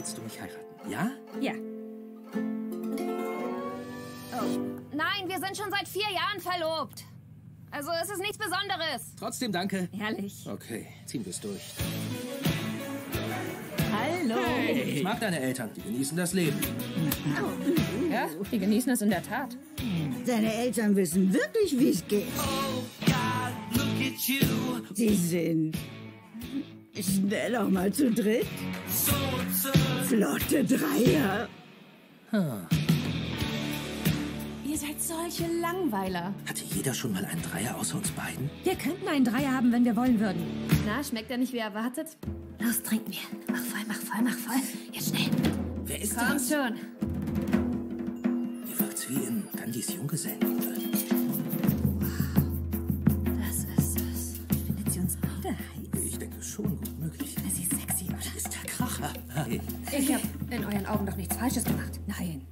willst du mich heiraten? Ja? Ja. Oh. Nein, wir sind schon seit vier Jahren verlobt. Also es ist nichts Besonderes. Trotzdem danke. Herrlich. Okay, ziehen wir es durch. Hallo. Ich mag deine Eltern, die genießen das Leben. Ja, die genießen es in der Tat. Deine Eltern wissen wirklich, wie es geht. Sie sind schnell auch mal zu dritt. Flotte Dreier. Ihr seid solche Langweiler. Hatte jeder schon mal einen Dreier außer uns beiden? Wir könnten einen Dreier haben, wenn wir wollen würden. Na, schmeckt er nicht wie erwartet? Los, trink mir. Mach voll, mach voll, mach voll. Jetzt schnell. Wer ist Komm das? schon. Hier wirkt's wie in Gandhis Junggesellenliebe. Hey. Ich hab in euren Augen doch nichts Falsches gemacht. Nein.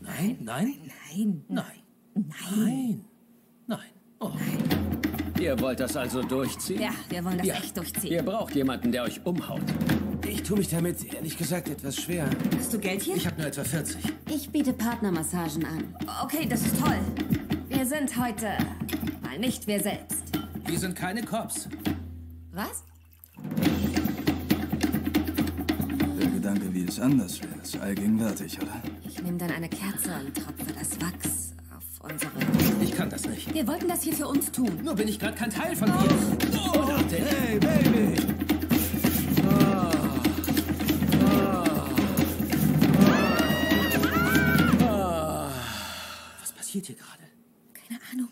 Nein, nein, Nein. nein. Nein. Nein. Oh. Ihr wollt das also durchziehen? Ja, wir wollen das Ja. echt durchziehen. Ihr braucht jemanden, der euch umhaut. Ich tue mich damit ehrlich gesagt etwas schwer. Hast du Geld hier? Ich habe nur etwa 40. Ich biete Partnermassagen an. Okay, das ist toll. Wir sind heute mal nicht wir selbst. Wir sind keine Cops. Was? Nirgends anders wäre es allgegenwärtig, oder? Ich nehme dann eine Kerze und tropfe das Wachs auf unsere... Ich kann das nicht. Wir wollten das hier für uns tun. Nur bin ich gerade kein Teil von dir. Oh. Oh. Hey, Baby! Ah. Ah. Ah. Was passiert hier gerade? Keine Ahnung.